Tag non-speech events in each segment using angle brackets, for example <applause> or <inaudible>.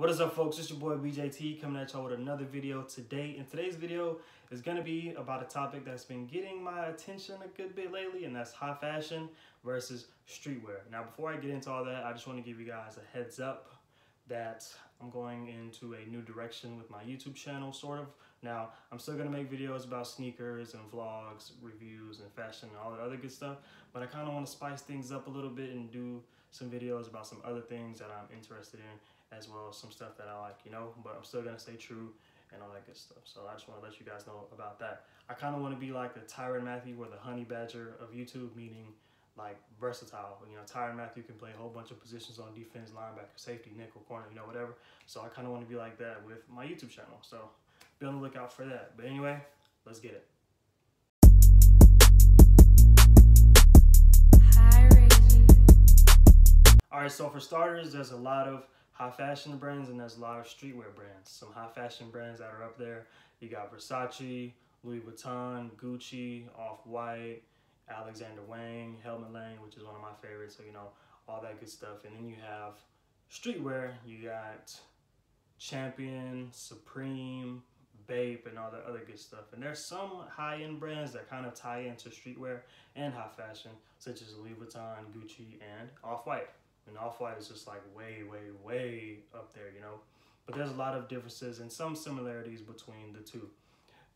What is up folks, it's your boy BJT coming at y'all with another video today. And today's video is gonna be about a topic that's been getting my attention a good bit lately and that's high fashion versus streetwear. Now before I get into all that, I just wanna give you guys a heads up that I'm going into a new direction with my YouTube channel, sort of. Now, I'm still gonna make videos about sneakers and vlogs, reviews and fashion and all that other good stuff, but I kinda wanna spice things up a little bit and do some videos about some other things that I'm interested in as well as some stuff that I like, you know, but I'm still gonna stay true and all that good stuff. So I just wanna let you guys know about that. I kinda wanna be like the Tyrann Mathieu or the honey badger of YouTube, meaning like versatile. You know, Tyrann Mathieu can play a whole bunch of positions on defense, linebacker, safety, nickel, corner, you know, whatever. So I kind of want to be like that with my YouTube channel. So be on the lookout for that. But anyway, let's get it. All right, so for starters, there's a lot of high fashion brands and there's a lot of streetwear brands. Some high fashion brands that are up there. You got Versace, Louis Vuitton, Gucci, Off-White, Alexander Wang, Helmut Lang, which is one of my favorites. So, you know, all that good stuff. And then you have streetwear. You got Champion, Supreme, Bape, and all that other good stuff. And there's some high-end brands that kind of tie into streetwear and high fashion, such as Louis Vuitton, Gucci, and Off-White. And Off-White is just like way, way, way up there, you know. But there's a lot of differences and some similarities between the two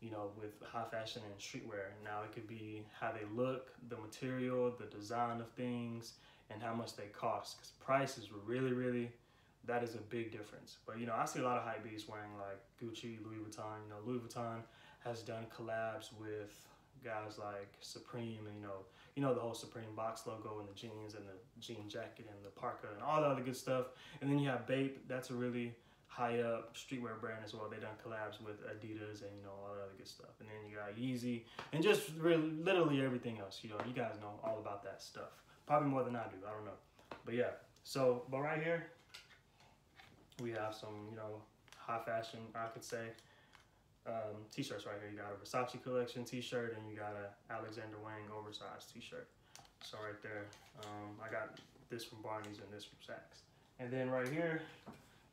you know, with high fashion and streetwear. Now it could be how they look, the material, the design of things, and how much they cost. Because prices were really, really, that is a big difference. But you know, I see a lot of hype beasts wearing like Gucci, Louis Vuitton. You know, Louis Vuitton has done collabs with guys like Supreme, and you know, you know the whole Supreme box logo and the jeans and the jean jacket and the parka and all the other good stuff. And then you have Bape. That's a really high up streetwear brand as well. They done collabs with Adidas and you know all that other good stuff. And then you got Yeezy and just really literally everything else. You know, you guys know all about that stuff. Probably more than I do. I don't know. But yeah. So, but right here we have some you know high fashion. I could say. Um, t-shirts right here. You got a Versace collection t-shirt and you got a Alexander Wang oversized t-shirt. So right there, um, I got this from Barney's and this from Saks. And then right here,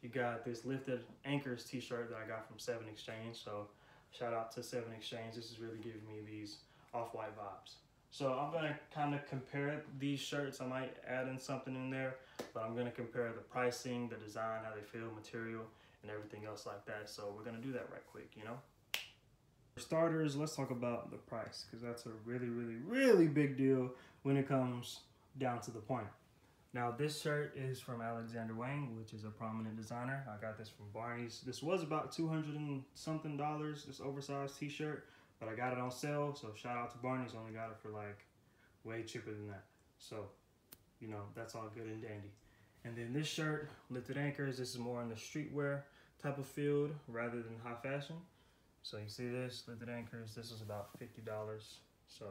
you got this lifted anchors t-shirt that I got from Seven Exchange. So shout out to Seven Exchange. This is really giving me these off-white vibes. So I'm gonna kind of compare these shirts. I might add in something in there, but I'm gonna compare the pricing, the design, how they feel, material, and everything else like that. So we're gonna do that right quick, you know? For starters, let's talk about the price, because that's a really, really, really big deal when it comes down to the point. Now this shirt is from Alexander Wang, which is a prominent designer. I got this from Barney's. This was about 200 and something dollars, this oversized t-shirt, but I got it on sale. So shout out to Barney's, only got it for like way cheaper than that. So, you know, that's all good and dandy. And then this shirt, Lifted Anchors, this is more in the streetwear type of field rather than high fashion. So you see this, Lifted Anchors, this is about $50. So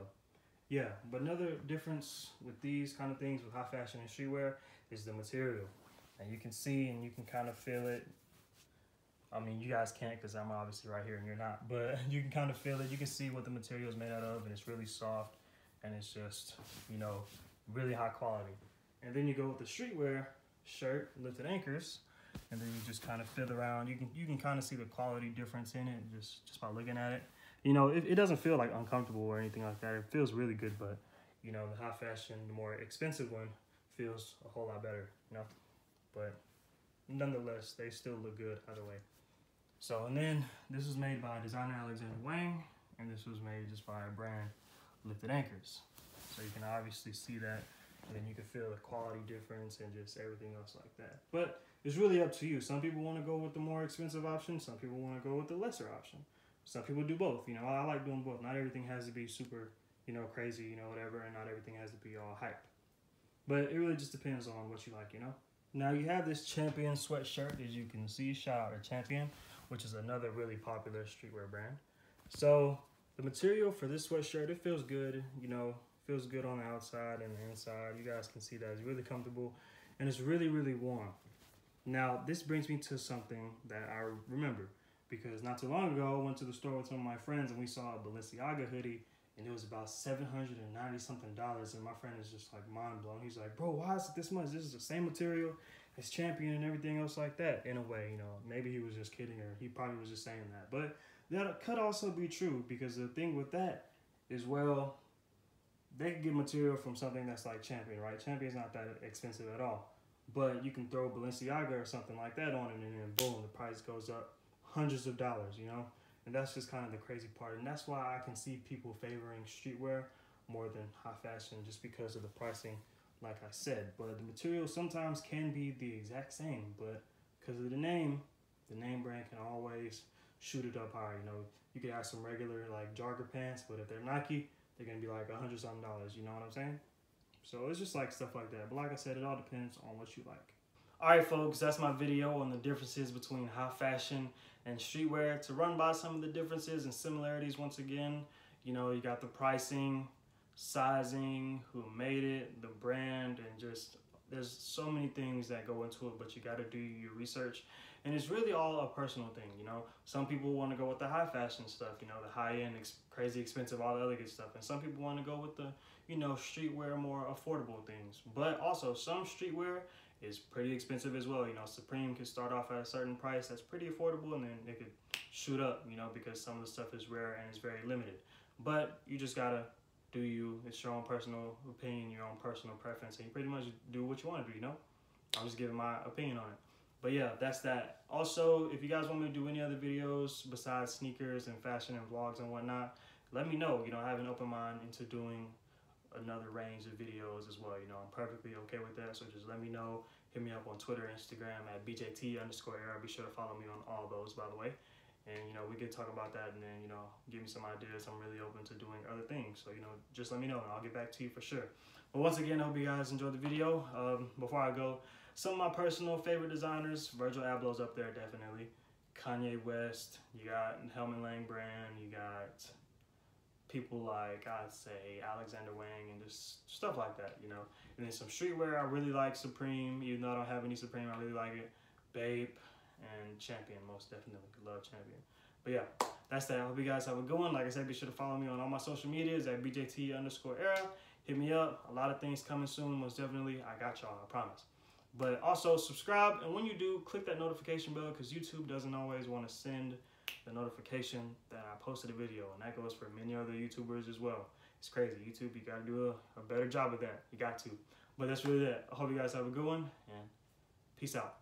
yeah, but another difference with these kind of things with high fashion and streetwear is the material. And you can see and you can kind of feel it. I mean, you guys can't because I'm obviously right here and you're not, but <laughs> you can kind of feel it. You can see what the material is made out of and it's really soft and it's just, you know, really high quality. And then you go with the streetwear shirt, lifted anchors, and then you just kind of feel around. You can you can kind of see the quality difference in it just, just by looking at it you know, it, it doesn't feel like uncomfortable or anything like that. It feels really good, but you know, the high fashion, the more expensive one feels a whole lot better, you know. But nonetheless, they still look good either way. So, and then this was made by designer Alexander Wang, and this was made just by a brand Lifted Anchors. So you can obviously see that, and then you can feel the quality difference and just everything else like that. But it's really up to you. Some people want to go with the more expensive option. Some people want to go with the lesser option. Some people do both. You know, I like doing both. Not everything has to be super, you know, crazy, you know, whatever, and not everything has to be all hype. But it really just depends on what you like, you know. Now you have this Champion sweatshirt, as you can see. Shout out to Champion, which is another really popular streetwear brand. So the material for this sweatshirt, it feels good. You know, feels good on the outside and the inside. You guys can see that it's really comfortable, and it's really, really warm. Now this brings me to something that I remember because not too long ago I went to the store with some of my friends and we saw a Balenciaga hoodie and it was about 790 something dollars and my friend is just like mind blown. He's like, bro, why is it this much? This is the same material, as champion and everything else like that in a way, you know. Maybe he was just kidding or he probably was just saying that. But that could also be true because the thing with that is, well, they could get material from something that's like champion, right? Champion's not that expensive at all. But you can throw Balenciaga or something like that on it and then boom, the price goes up hundreds of dollars, you know? And that's just kind of the crazy part. And that's why I can see people favoring streetwear more than high fashion just because of the pricing like I said. But the material sometimes can be the exact same, but because of the name, the name brand can always shoot it up higher. You know, you could have some regular like jogger pants, but if they're Nike, they're gonna be like a hundred something dollars. You know what I'm saying? So it's just like stuff like that. But like I said, it all depends on what you like. Alright folks, that's my video on the differences between high fashion and streetwear. To run by some of the differences and similarities once again, you know, you got the pricing, sizing, who made it, the brand, and just there's so many things that go into it, but you got to do your research. And it's really all a personal thing, you know. Some people want to go with the high fashion stuff, you know, the high end, ex crazy expensive, all the other good stuff. And some people want to go with the, you know, streetwear, more affordable things. But also, some streetwear is pretty expensive as well. You know, Supreme can start off at a certain price that's pretty affordable, and then it could shoot up, you know, because some of the stuff is rare and it's very limited. But you just gotta do you. It's your own personal opinion, your own personal preference, and you pretty much do what you want to do, you know? I'm just giving my opinion on it. But yeah, that's that. Also, if you guys want me to do any other videos besides sneakers and fashion and vlogs and whatnot, let me know. You know, I have an open mind into doing another range of videos as well. You know, I'm perfectly okay with that. So just let me know. Hit me up on Twitter, Instagram at BJT underscore era. Be sure to follow me on all those, by the way and you know we could talk about that and then you know give me some ideas i'm really open to doing other things so you know just let me know and i'll get back to you for sure but once again i hope you guys enjoyed the video um, before i go some of my personal favorite designers virgil abloh's up there definitely kanye west you got helmut lang brand you got people like i'd say alexander wang and just stuff like that you know and then some streetwear i really like supreme even though i don't have any supreme i really like it bape and Champion, most definitely. Love Champion. But yeah, that's that. I hope you guys have a good one. Like I said, be sure to follow me on all my social medias at BJT underscore era. Hit me up. A lot of things coming soon, most definitely. I got y'all, I promise. But also subscribe, and when you do, click that notification bell because YouTube doesn't always want to send the notification that I posted a video, and that goes for many other YouTubers as well. It's crazy. YouTube, you got to do a, a better job of that. You got to. But that's really it. I hope you guys have a good one, and peace out.